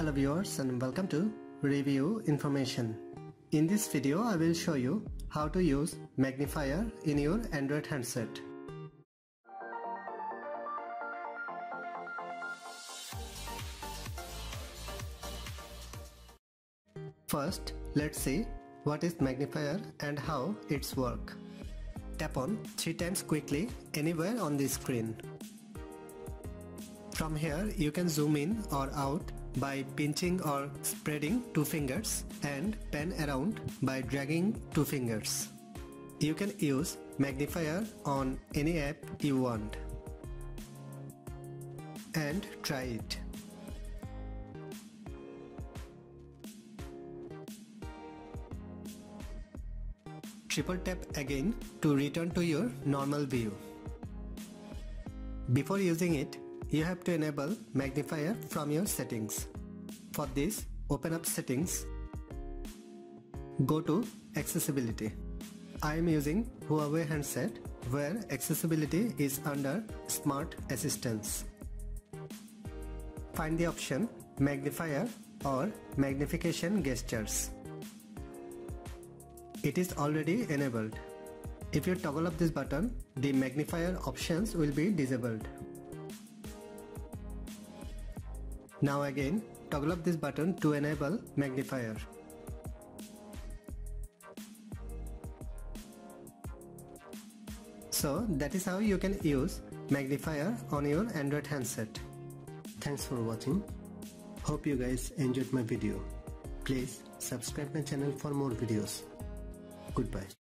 Hello viewers and welcome to Review Information. In this video I will show you how to use magnifier in your Android handset. First, let's see what is magnifier and how it's work. Tap on 3 times quickly anywhere on the screen. From here you can zoom in or out by pinching or spreading two fingers and pan around by dragging two fingers. You can use magnifier on any app you want. And try it. Triple tap again to return to your normal view. Before using it, you have to enable magnifier from your settings. For this, open up settings. Go to accessibility. I am using Huawei handset where accessibility is under smart assistance. Find the option magnifier or magnification gestures. It is already enabled. If you toggle up this button, the magnifier options will be disabled. Now again, toggle up this button to enable magnifier. So that is how you can use magnifier on your Android handset. Thanks for watching. Hope you guys enjoyed my video. Please subscribe my channel for more videos. Goodbye.